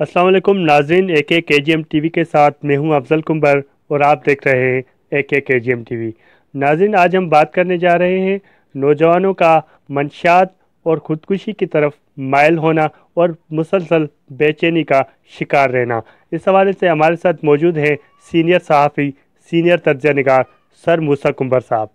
अस्सलाम वालेकुम नाजरीन ए K K G M T we के साथ मैं हूँ अफजल कुंबर और आप देख रहे हैं A K K G M T we नाजरीन, आज हम बात करने जा रहे हैं नौजवानों का मंशात और ख़ुदकुशी की तरफ़ मायल होना और मुसलसल बेचैनी का शिकार रहना। इस हवाले से हमारे साथ मौजूद हैं सीनियर सहाफ़ी, सीनियर तर्जा निगार सर मूसा कुंबर साहब।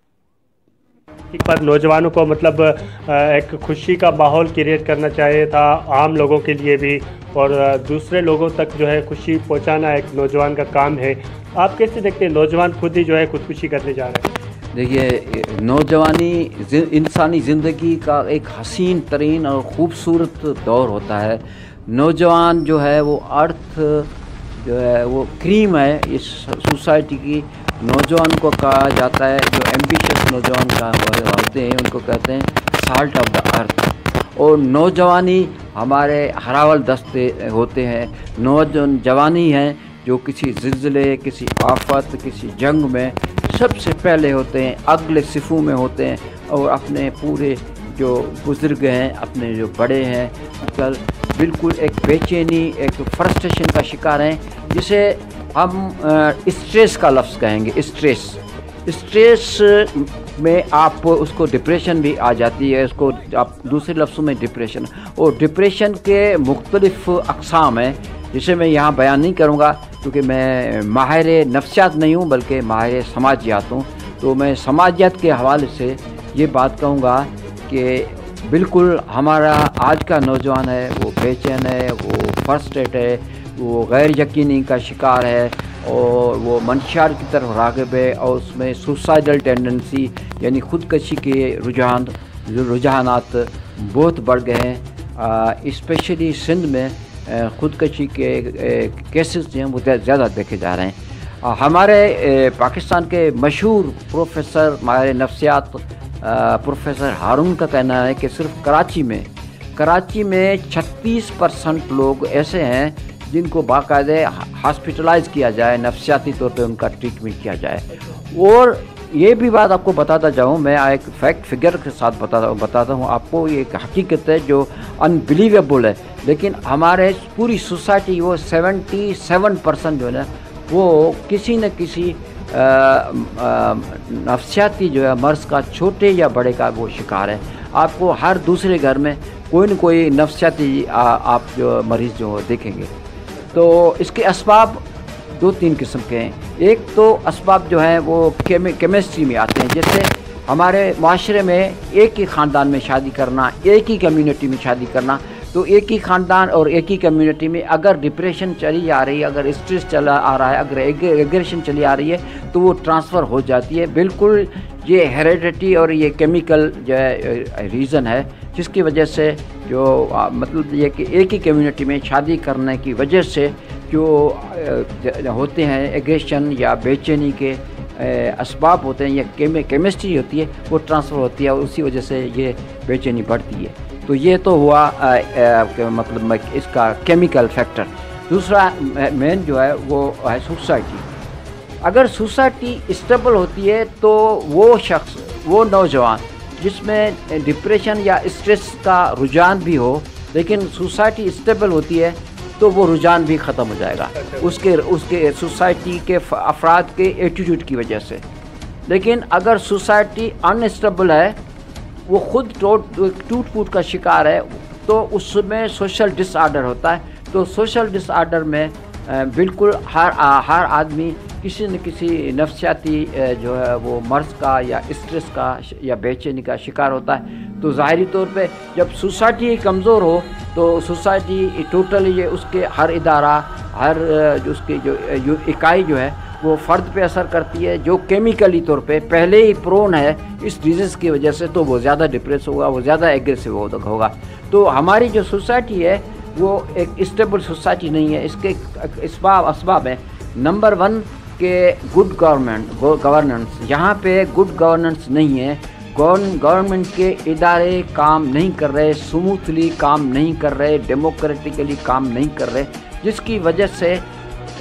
बार नौजवानों को मतलब एक खुशी का माहौल क्रिएट करना चाहिए था, आम लोगों के लिए भी। और दूसरे लोगों तक जो है खुशी पहुंचाना एक नौजवान का काम है। आप कैसे देखते हैं नौजवान खुद ही जो है खुदकुशी करने जा रहे हैं? देखिए, नौजवानी इंसानी ज़िंदगी का एक हसीन तरीन और ख़ूबसूरत दौर होता है। नौजवान जो है वो अर्थ, जो है वो क्रीम है इस सोसाइटी की। नौजवान को कहा जाता है जो एम्बिशियस नौजवान का होते हैं, उनको कहते हैं साल्ट ऑफ़ द अर्थ और नौजवानी हमारे हरावल दस्ते होते हैं। नौजवान जवानी हैं जो किसी जिलजिले, किसी आफत, किसी जंग में सबसे पहले होते हैं, अगले सिफू में होते हैं और अपने पूरे जो बुज़ुर्ग हैं, अपने जो बड़े हैं, कल बिल्कुल एक बेचैनी, एक फ्रस्ट्रेशन का शिकार हैं, जिसे हम स्ट्रेस का लफ्ज़ कहेंगे स्ट्रेस स्ट्रेस में आप, उसको डिप्रेशन भी आ जाती है, उसको आप दूसरे लफ्ज़ों में डिप्रेशन और डिप्रेशन के मुख्तलिफ़ अकसाम हैं, जिसे मैं यहाँ बयान नहीं करूँगा, क्योंकि मैं माहिर नफ्सियात नहीं हूँ, बल्कि माहिर समाजियात हूँ। तो मैं समाजियात के हवाले से ये बात कहूँगा कि बिल्कुल हमारा आज का नौजवान है, वो बेचैन है, वो फर्स्टेड है, वो गैर यकीनी का शिकार है और वो मंशार की तरफ़ रागब है और उसमें सुसाइडल टेंडेंसी यानी ख़ुदकशी के रुझान, रुझानात बहुत बढ़ गए हैं। इस्पेशली सिंध में ख़ुदकशी के केसेस जो हैं वो ज़्यादा देखे जा रहे हैं। हमारे पाकिस्तान के मशहूर प्रोफेसर माहिर नफ्सियात प्रोफेसर हारून का कहना है कि सिर्फ़ कराची में कराची में 36 परसेंट लोग ऐसे हैं जिनको बाकायदे हॉस्पिटलाइज किया जाए, नफसियाती तौर पे उनका ट्रीटमेंट किया जाए। और ये भी बात आपको बताता जाऊँ, मैं एक फैक्ट फिगर के साथ बताता बताता हूँ। आपको ये एक हकीकत है जो अनबिलीवेबल है। लेकिन हमारे पूरी सोसाइटी वो 77 परसेंट जो है ना, वो किसी न किसी नफसियाती जो है, मर्ज़ का, छोटे या बड़े का वो शिकार है। आपको हर दूसरे घर में कोई न कोई नफसियाती आप जो मरीज़ जो देखेंगे। तो इसके इसबाब दो तीन किस्म के हैं। एक तो इसबाब जो हैं, वो केमे केमिस्ट्री में आते हैं। जैसे हमारे माशरे में एक ही ख़ानदान में शादी करना, एक ही कम्युनिटी में शादी करना तो एक ही ख़ानदान और एक ही कम्युनिटी में अगर डिप्रेशन चली आ रही है, अगर स्ट्रेस चला आ रहा है, अगर एग्रेशन चली आ रही है तो वो ट्रांसफ़र हो जाती है। बिल्कुल ये हेरिडिटी और ये केमिकल जो है रीज़न है। जिसकी वजह से जो आ, मतलब ये कि एक ही कम्युनिटी में शादी करने की वजह से जो होते हैं एग्रेशन या बेचैनी के इसबाब होते हैं या केमे केमिस्ट्री होती है वो ट्रांसफ़र होती है और उसी वजह से ये बेचैनी बढ़ती है। तो ये तो हुआ आ, आ, मतलब इसका केमिकल फैक्टर दूसरा मेन जो है वो है सोसाइटी अगर सोसाइटी स्टेबल होती है तो वो शख्स वो नौजवान जिसमें डिप्रेशन या स्ट्रेस का रुझान भी हो, लेकिन सोसाइटी स्टेबल होती है तो वो रुझान भी ख़त्म हो जाएगा। उसके उसके सोसाइटी के अफराद के एटीट्यूड की वजह से। लेकिन अगर सोसाइटी अनस्टेबल है, वो खुद टूट फूट का शिकार है तो उसमें सोशल डिसऑर्डर होता है। तो सोशल डिसऑर्डर में बिल्कुल हर हर आदमी किसी न किसी नफसियाती जो है वो मर्ज़ का या स्ट्रेस का या बेचैनी का शिकार होता है। तो ज़ाहरी तौर पे जब सोसाइटी कमज़ोर हो तो सोसाइटी टोटली ये उसके हर इदारा, हर जो उसकी जो इकाई जो है, वो फ़र्द पे असर करती है, जो केमिकली तौर पे पहले ही प्रोन है, इस डिज़ीज़ की वजह से तो वो ज़्यादा डिप्रेस होगा, वो ज़्यादा एग्रेसिव होगा। तो हमारी जो सोसाइटी है वो एक स्टेबल सोसाइटी नहीं है, इसके इसबाब इसबाब है। नंबर वन के गुड गवर्नमेंट गवर्नेंस यहाँ पे गुड गवर्नेंस नहीं है। गवर्नमेंट के इदारे काम नहीं कर रहे स्मूथली काम नहीं कर रहे डेमोक्रेटिकली काम नहीं कर रहे, जिसकी वजह से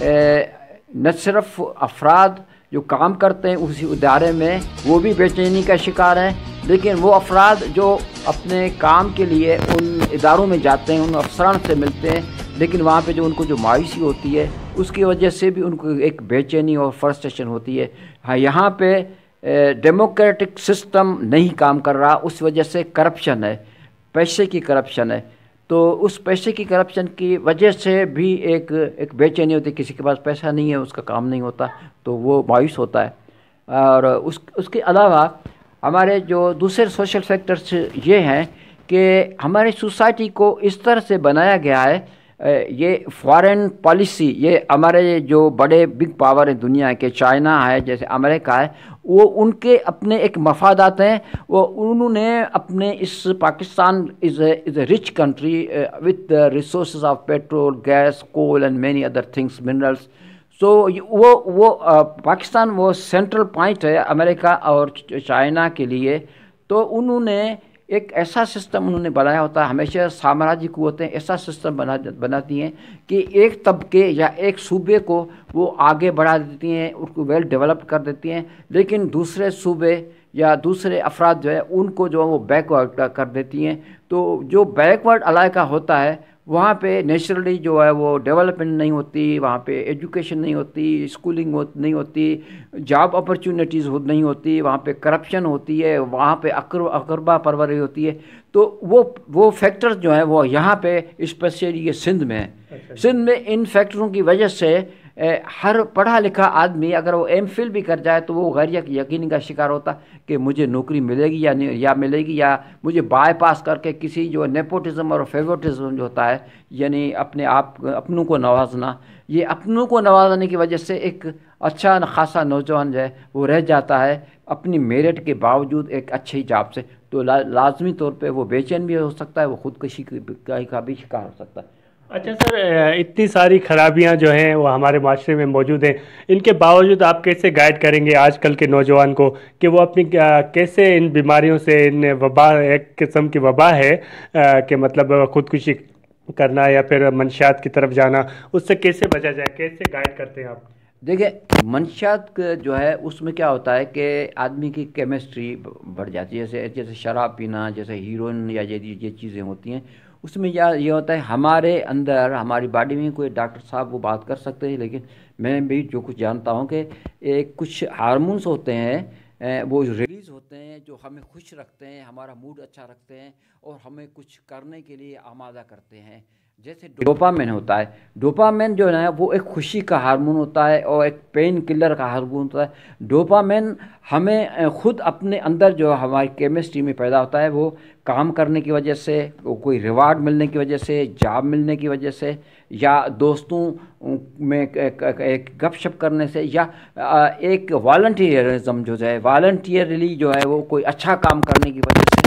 न सिर्फ़ अफराद जो काम करते हैं उसी इदारे में, वो भी बेचैनी का शिकार हैं। लेकिन वो अफराद जो अपने काम के लिए उन इदारों में जाते हैं, उन अफसरान से मिलते हैं, लेकिन वहाँ पे जो उनको जो मायूसी होती है, उसकी वजह से भी उनको एक बेचैनी और फ्रस्ट्रेशन होती है। हाँ यहाँ पे डेमोक्रेटिक सिस्टम नहीं काम कर रहा, उस वजह से करप्शन है, पैसे की करप्शन है। तो उस पैसे की करप्शन की वजह से भी एक एक बेचैनी होती है, किसी के पास पैसा नहीं है, उसका काम नहीं होता तो वो मायूस होता है। और उस, उसके अलावा हमारे जो दूसरे सोशल फैक्टर्स ये हैं कि हमारी सोसाइटी को इस तरह से बनाया गया है ये फॉरेन पॉलिसी ये हमारे जो बड़े बिग पावर हैं दुनिया के चाइना है, जैसे अमेरिका है, वो उनके अपने एक मफादात हैं, वो उन्होंने अपने इस Pakistan is is a rich country with resource of petrol gas coal and many other things minerals so वो वो पाकिस्तान वो सेंट्रल पॉइंट है अमेरिका और चाइना के लिए। तो उन्होंने एक ऐसा सिस्टम उन्होंने बनाया होता है, हमेशा साम्राज्य कुतें ऐसा सिस्टम बना, बनाती हैं कि एक तबके या एक सूबे को वो आगे बढ़ा देती हैं उसको वेल डेवलप कर देती हैं, लेकिन दूसरे सूबे या दूसरे अफराद जो है, उनको जो है वो बैकवर्ड कर देती हैं। तो जो बैकवर्ड इलाका होता है वहाँ पे नेचुरली जो है वो डेवलपमेंट नहीं होती वहाँ पे एजुकेशन नहीं होती स्कूलिंग हो, नहीं होती जॉब अपॉर्चुनिटीज़ हो, नहीं होती वहाँ पे करप्शन होती है वहाँ पे अकर अकरबा परवरी होती है तो वो वो फैक्टर्स जो है वो यहाँ पे स्पेशली ये सिंध में है अच्छा। सिंध में इन फैक्टरों की वजह से हर पढ़ा लिखा आदमी अगर वो एम फिल भी कर जाए तो वो गैर यकीन का शिकार होता कि मुझे नौकरी मिलेगी या नहीं या मिलेगी या मुझे बाईपास करके किसी जो नेपोटिज्म और फेवरेटिज्म जो होता है यानी अपने आप अपनों को नवाजना ये अपनों को नवाजने की वजह से एक अच्छा खासा नौजवान जो है वो रह जाता है अपनी मेरिट के बावजूद एक अच्छी जॉब से। तो ला, लाजमी तौर पे वो बेचैन भी हो सकता है वो खुदकशी का भी शिकार हो सकता है। अच्छा सर इतनी सारी खराबियाँ जो हैं वो हमारे माशरे में मौजूद हैं। इनके बावजूद आप कैसे गाइड करेंगे आजकल के नौजवान को कि वो अपनी कैसे इन बीमारियों से, इन वबा, एक किस्म की वबा है कि मतलब खुदकुशी करना या फिर मंशियात की तरफ़ जाना, उससे कैसे बचा जाए, कैसे गाइड करते हैं आप? देखिए, मंशियात जो है, उसमें क्या होता है कि आदमी की केमिस्ट्री बढ़ जाती है। जैसे जैसे शराब पीना, जैसे हीरोइन या ये ये चीज़ें होती हैं उसमें या ये होता है, हमारे अंदर, हमारी बॉडी में कोई डॉक्टर साहब वो बात कर सकते हैं, लेकिन मैं भी जो कुछ जानता हूँ कि एक कुछ हारमोन्स होते हैं वो रिलीज़ होते हैं, जो हमें खुश रखते हैं, हमारा मूड अच्छा रखते हैं और हमें कुछ करने के लिए आमादा करते हैं। जैसे डोपामेन होता है। डोपामेन जो है वो एक खुशी का हार्मोन होता है और एक पेन किलर का हार्मोन होता है। डोपामेन हमें खुद अपने अंदर जो हमारी केमिस्ट्री में पैदा होता है, वो काम करने की वजह से कोई रिवार्ड मिलने की वजह से, जॉब मिलने की वजह से, या दोस्तों में एक गपशप करने से, या एक वॉल्टियरिज्म जो है, वॉल्टियरली जो है, वो कोई अच्छा काम करने की वजह से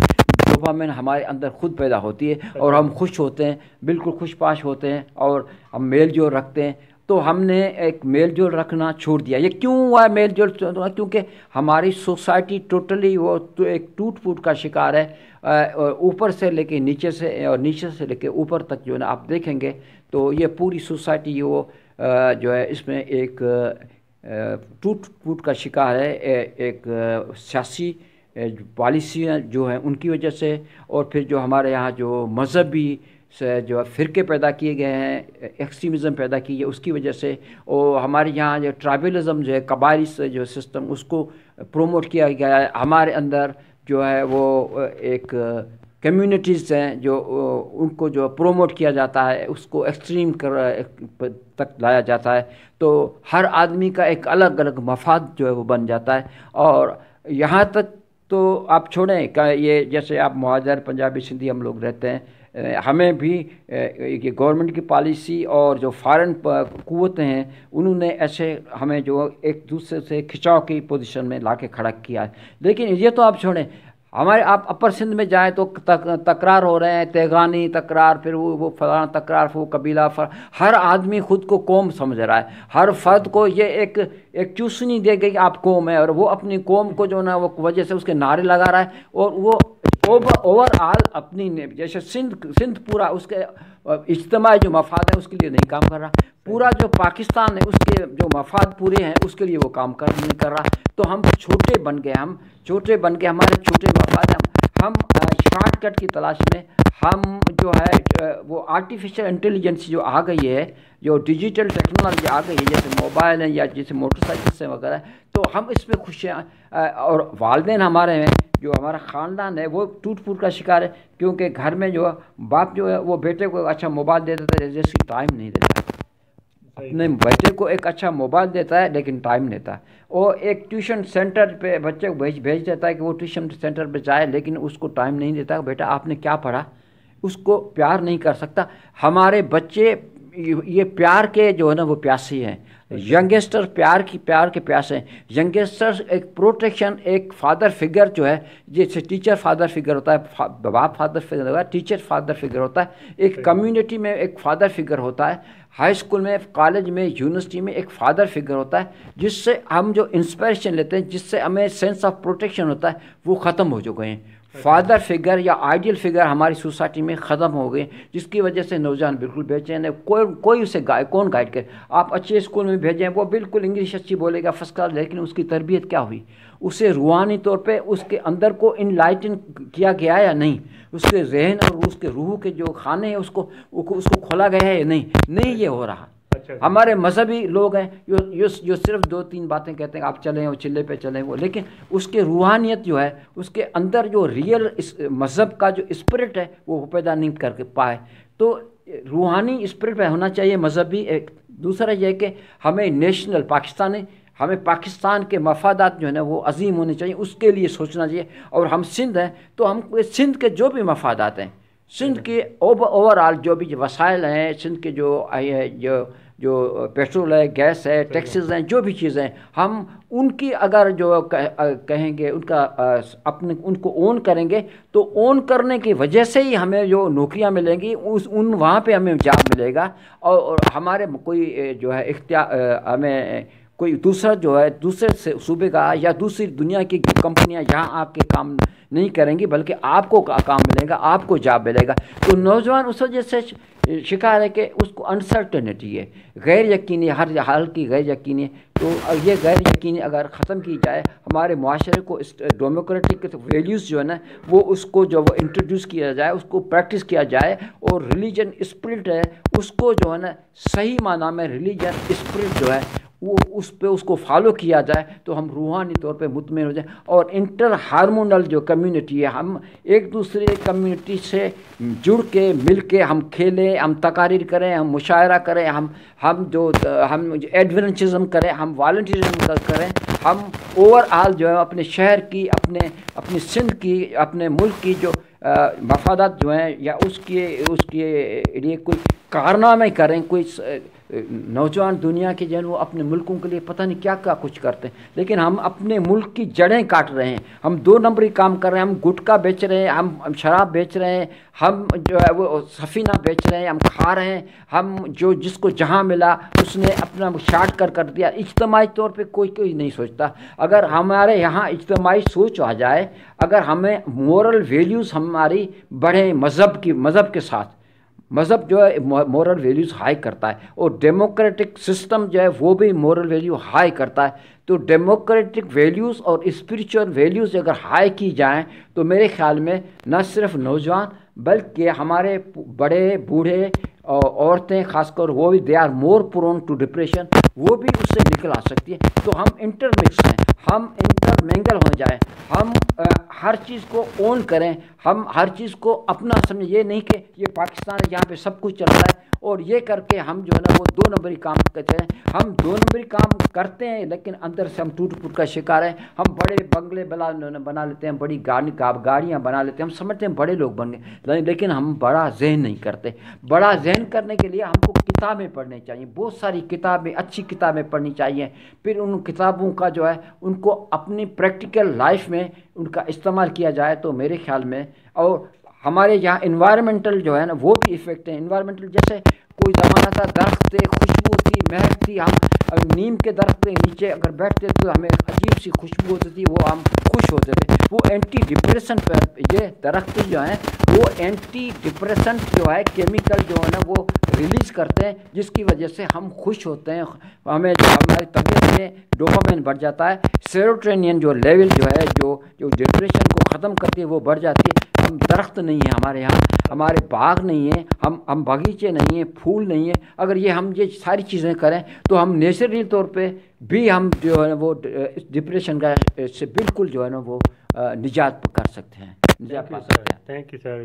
डोपामिन हमारे अंदर खुद पैदा होती है और हम खुश होते हैं, बिल्कुल खुश पाश होते हैं और हम मेल जोल रखते हैं। तो हमने एक मेल जोल रखना छोड़ दिया। ये क्यों हुआ मेल जोल क्योंकि हमारी सोसाइटी टोटली वो तो एक टूट फूट का शिकार है ऊपर से लेके नीचे से और नीचे से लेके ऊपर तक जो है ना आप देखेंगे तो ये पूरी सोसाइटी वो जो है इसमें एक टूट फूट का शिकार है एक सियासी पॉलिसियाँ जो हैं, उनकी वजह से और फिर जो हमारे यहाँ जो मज़हबी से जो फ़िरके पैदा किए गए हैं, एक्सट्रीमिज़म पैदा की है, उसकी वजह से और हमारे यहाँ जो ट्राइबलिज़म जो है से जो सिस्टम, उसको प्रोमोट किया गया है। हमारे अंदर जो है, वो एक कम्युनिटीज़ हैं जो उनको जो प्रोमोट किया जाता है, उसको एक्सट्रीम कर तक लाया जाता है। तो हर आदमी का एक अलग अलग मफाद जो है, वो बन जाता है। और यहाँ तक तो आप छोड़ें का ये जैसे आप मुहाजर पंजाबी सिंधी हम लोग रहते हैं हमें भी ये गवर्नमेंट की पॉलिसी और जो फॉरेन कुतें हैं, उन्होंने ऐसे हमें जो एक दूसरे से खिंचाव की पोजीशन में ला के खड़ा किया है। लेकिन ये तो आप छोड़ें हमारे आप अपर सिंध में जाएँ तो तक, तकरार हो रहे हैं तेगानी तकरार फिर वो वो फलाना तकरार वो कबीला फर हर आदमी खुद को कौम समझ रहा है। हर फर्द को ये एक एक चूसनी दे गई आप कौम है और वो अपनी कौम को जो ना वो वजह से उसके नारे लगा रहा है और वो ओवरऑल अपनी जैसे सिंध सिंध पूरा उसके इज्तमाही जो मफाद है, उसके लिए नहीं काम कर रहा। पूरा जो पाकिस्तान है, उसके जो मफाद पूरे हैं, उसके लिए वो काम कर, नहीं कर रहा। तो हम छोटे बन गए हम, छोटे बन गए हमारे छोटे मफाद हम हम शॉर्टकट की तलाश में हम जो है वो आर्टिफिशियल इंटेलिजेंस जो आ गई है, जो डिजिटल टेक्नोलॉजी आ गई है, जैसे मोबाइल है या जैसे मोटरसाइकिल्स हैं वगैरह तो हम इस पर खुश हैं और वालदेन हमारे हैं, जो हमारा ख़ानदान है, वो टूट फूट का शिकार है, क्योंकि घर में जो बाप जो है, वो बेटे को अच्छा मोबाइल दे देता है, जैसे टाइम नहीं देता अपने बच्चे को एक अच्छा मोबाइल देता है लेकिन टाइम देता। है और एक ट्यूशन सेंटर पे बच्चे को भेज भेज देता है कि वो ट्यूशन सेंटर पे जाए लेकिन उसको टाइम नहीं देता। बेटा आपने क्या पढ़ा? उसको प्यार नहीं कर सकता। हमारे बच्चे ये प्यार के जो है ना वो प्यासी हैं। यंगस्टर प्यार की प्यार के प्यास हैं। यंगस्टर एक प्रोटेक्शन एक फादर फिगर जो है जैसे टीचर फादर फिगर होता है फा, बाप फादर फिगर होता है टीचर फादर फिगर होता है। एक कम्युनिटी में एक फादर फिगर होता है। हाई स्कूल में कॉलेज में यूनिवर्सिटी में एक फादर फिगर होता है जिससे हम जो इंस्पायरेशन लेते हैं जिससे हमें सेंस ऑफ़ प्रोटेक्शन होता है वो ख़त्म हो चुके हैं। फादर फिगर या आइडियल फिगर हमारी सोसाइटी में ख़त्म हो गए, जिसकी वजह से नौजवान बिल्कुल बेचैन है। कोई कोई उसे गाय, कौन गाइड करे? आप अच्छे स्कूल में भेजें, वो बिल्कुल इंग्लिश अच्छी बोलेगा फ़र्स्ट क्लास लेकिन उसकी तरबियत क्या हुई? उसे रूहानी तौर पे उसके अंदर को इनलाइटन किया गया या नहीं? उसके जहन और उसके रूह के जो खाने हैं उसको उसको खोला गया है या नहीं? नहीं ये हो रहा। अच्छा हमारे मजहबी लोग हैं जो जो जो सिर्फ़ दो तीन बातें कहते हैं, आप चलें, वो चिल्ले पे चलें, वो, लेकिन उसके रूहानियत जो है, उसके अंदर जो रियल मज़हब का जो स्पिरिट है, वो पैदा नहीं कर पाए। तो रूहानी स्पिरिट पे होना चाहिए मजहबी, एक दूसरा यह कि हमें नेशनल पाकिस्तानी, हमें पाकिस्तान के मफादात जो है ना, वो अजीम होने चाहिए, उसके लिए सोचना चाहिए। और हम सिंध हैं तो हम सिंध के जो भी मफादात हैं, सिंध के ओवरऑल जो भी वसाइल हैं, सिंध के जो जो जो पेट्रोल है गैस है टैक्सेस हैं जो भी चीज़ें हम उनकी अगर जो कहेंगे उनका अपने उनको ओन करेंगे तो ओन करने की वजह से ही हमें जो नौकरियाँ मिलेंगी उस उन वहाँ पे हमें जॉब मिलेगा। और, और हमारे कोई जो है इख्तियार हमें कोई दूसरा जो है, दूसरे सूबे का या दूसरी दुनिया की कंपनियाँ यहाँ आके काम नहीं करेंगी, बल्कि आपको का काम मिलेगा, आपको जॉब मिलेगा। तो नौजवान उस वजह से शिकार है कि उसको अनसर्टनिटी है गैर यकीनी हर हाल की गैर यकीनी तो ये गैर यकीनी अगर ख़त्म की जाए, हमारे माशरे को इस डेमोक्रेटिक वैल्यूज़ जो है ना, वो उसको जो वो इंट्रोड्यूस किया जाए, उसको प्रैक्टिस किया जाए, और रिलीजन स्पिरिट है, उसको जो है ना, सही माना में रिलीजन स्पिरिट जो है वो उस पर उसको फॉलो किया जाए तो हम रूहानी तौर पे मुतमिन हो जाए। और इंटर हारमोनल जो कम्युनिटी है, हम एक दूसरे कम्युनिटी से जुड़ के, मिल के हम खेलें, हम तकारीर करें, हम मुशायरा करें, हम हम जो, हम एडवेंचरिज्म करें, हम वॉल्टियरिज्म करें। हम ओवरऑल जो है अपने शहर की, अपने, अपनी सिंध की, अपने मुल्क की जो मफादात जो हैं, या उसके उसके लिए कोई कारनामे करें, कोई नौजवान दुनिया के जो वो अपने मुल्कों के लिए पता नहीं क्या क्या कुछ करते हैं। लेकिन हम अपने मुल्क की जड़ें काट रहे हैं। हम दो नंबरी काम कर रहे हैं, हम गुटखा बेच रहे हैं, हम शराब बेच रहे हैं, हम जो है वो सफ़ीना बेच रहे हैं, हम खा रहे हैं, हम जो जिसको जहाँ मिला उसने अपना शार्ट कर कर दिया। इज्तमाही तौर पर कोई कोई नहीं सोचता। अगर हमारे यहाँ इज्तमाही सोच आ जाए, अगर हमें मॉरल वैल्यूज़ हमारी बढ़े मज़हब की, मज़हब के साथ मज़हब जो है मॉरल वैल्यूज़ हाई करता है और डेमोक्रेटिक सिस्टम जो है, वो भी मॉरल वैल्यू हाई करता है। तो डेमोक्रेटिक वैल्यूज़ और स्पिरिचुअल वैल्यूज़ अगर हाई की जाएँ तो मेरे ख्याल में न सिर्फ़ नौजवान, बल्कि हमारे बड़े, बूढ़े औरतें, खासकर वो भी they are more prone to depression वो भी उससे निकल आ सकती है। तो हम इंटरमिक्स हैं, हम इंटरमेंगल हो। जाए हम आ, हर चीज़ को ओन करें। हम हर चीज़ को अपना समझ। ये नहीं कि ये पाकिस्तान यहाँ पे सब कुछ चल रहा है। और ये करके हम जो है ना वो दो नंबरी काम करते हैं। हम दो नंबरी काम करते हैं लेकिन अंदर से हम टूट फूट का शिकार हैं। हम बड़े बंगले बना बना लेते हैं बड़ी गाड़ी गाड़ियाँ बना लेते हैं। हम समझते हैं बड़े लोग बन गए लेकिन हम बड़ा जहन नहीं करते। बड़ा जहन करने के लिए हमको किताबें पढ़नी चाहिए। बहुत सारी किताबें अच्छी किताबें पढ़नी चाहिए। फिर उन किताबों का जो है उनको अपनी प्रैक्टिकल लाइफ में उनका इस्तेमाल किया जाए तो मेरे ख्याल में, और हमारे यहाँ इन्वायरमेंटल जो है ना, वो भी इफ़ेक्ट है। इन्वायरमेंटल जैसे कोई ज़माना था, दरख्त थे, खुशबू थी, महक थी, हम नीम के दरख्त के नीचे अगर बैठते तो हमें अजीब सी खुशबू होती थी, वो हम खुश होते थे। वो एंटी डिप्रेशन पर, ये दरख्त जो हैं, वो एंटी डिप्रेशन जो है केमिकल जो है ना, वो रिलीज़ करते हैं जिसकी वजह से हम खुश होते हैं। हमें हमारी तबीयत में डोपामिन बढ़ जाता है। सेरोटोनियन जो लेवल जो है जो जो डिप्रेशन को ख़त्म करती है वो बढ़ जाती है। हम दरख्त नहीं है हमारे यहाँ हमारे बाग नहीं है हम हम बगीचे नहीं हैं फूल नहीं है। अगर ये हम ये सारी चीज़ें करें तो हम नेचुरली तौर पे भी हम जो है ना वो डिप्रेशन का से बिल्कुल जो है ना वो निजात कर सकते हैं। निजात पा सकते हैं। Thank you sir